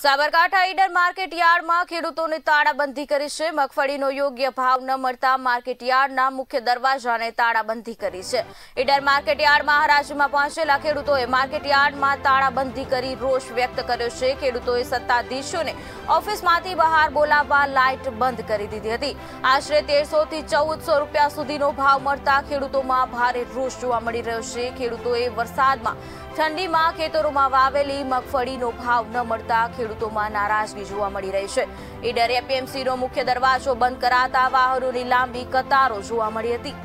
Sabarkantha Idar market યાર્ડમાં ખેડૂતોને તાળાબંધી કરી છે. મગફળીનો યોગ્ય ભાવ ન મળતા માર્કેટ યાર્ડના મુખ્ય દરવાજાને તાળાબંધી કરી છે. ઈડર માર્કેટ યાર્ડમાં હરાજીમાં પહોંચેલા ખેડૂતોએ માર્કેટ યાર્ડમાં તાળાબંધી કરી રોષ વ્યક્ત કર્યો છે. ખેડૂતોએ સત્તાધીશોને ઓફિસમાંથી બહાર બોલાવવા લાઇટ બંધ કરી દીધી હતી. આશરે તેરસો થી ચૌદસો રૂપિયા સુધીનો ભાવ મળતા ખેડૂતોમાં ભારે રોષ જોવા મળી રહ્યો છે. ખેડૂતોએ વરસાદમાં ઠંડીમાં ખેતરોમાં વાવેલી મગફળીનો ભાવ ન મળતા ખેડૂતોમાં નારાજગી જોવા મળી રહી છે. ઈડર એપીએમસીનો મુખ્ય દરવાજો બંધ કરાતા વાહનોની લાંબી કતારો જોવા મળી હતી.